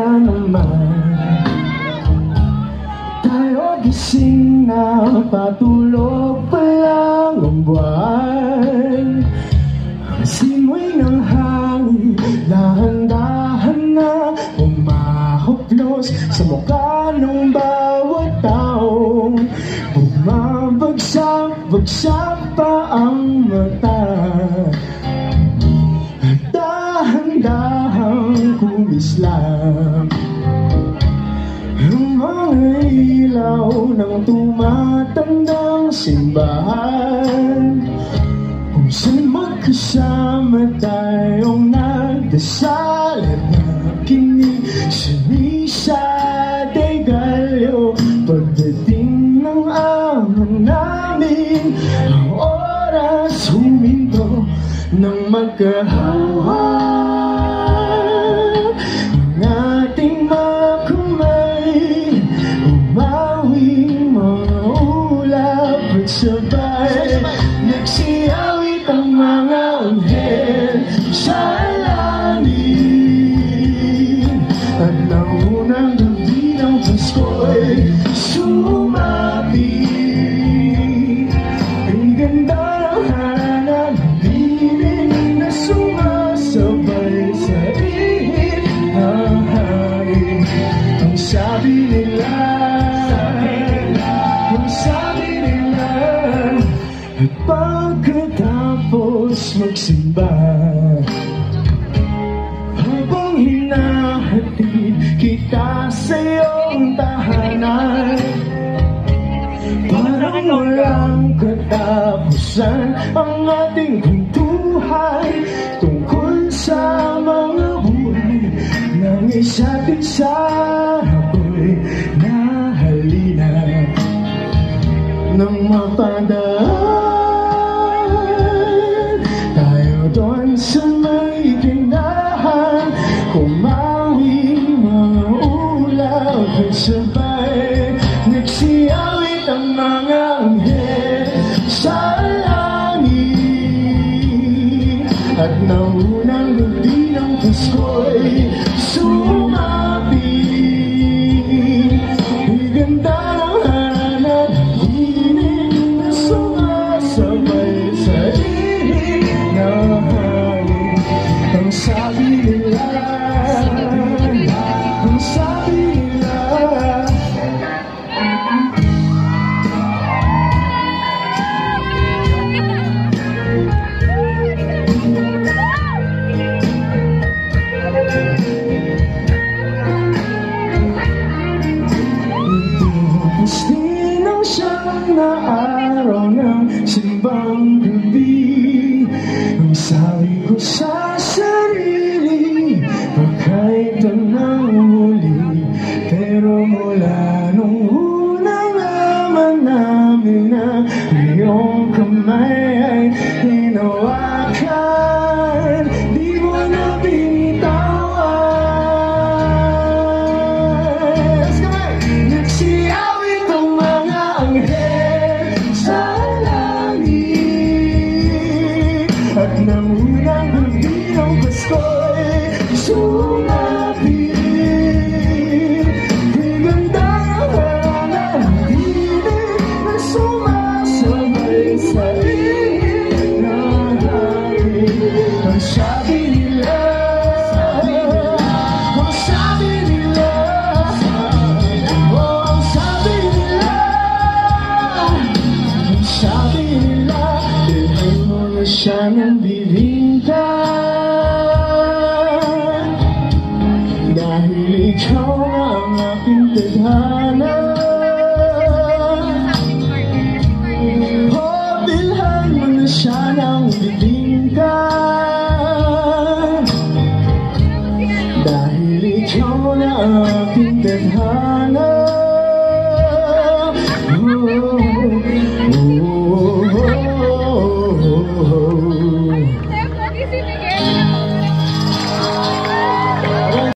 naman Tayo gising na patulog pa ang buwan Ang simoy ng hangin dahan-dahan na umahaplos sa mukha ng bawat tao Bumabagsak-bagsak pa ang mata Dahan-dahang kumislap Ang mga ilaw ng tumatandang simbahan. Kung saan magkasama tayong nagdasal At nakinig sa misa de galyo. Pagdating ng amang namin Ang oras huminto ng magkahawa ulap at sabay Nagsiyawit ang mga anghel At pagkatapos magsimba Habang hinahatid kita sa iyong tahanan Parang walang katapusan ang ating kwentuhan Tungkol sa mga buhay ng isa't isa Ako'y nahalina ng mapadaan Kumawing mga ulap at sabay Nagsiyawit ang mga anghel sa langit. At naunang gabi ng Pasko'y sumabi. Ang ganda ng halalan Dinig na sumasabay sa ihip ng hangin. Ang sabi nila ng simbang gabi. Ang sabi ko sa sarili Baka ito na muli Pero mula nung unang naman namin na Iyong kamay At nang unang gabi ng Pasko'y sumapit siya ng bibingka Dahil ikaw ang aking tadhana Oh, bilhan mo na siya ng bibingka Dahil ikaw na aking tadhana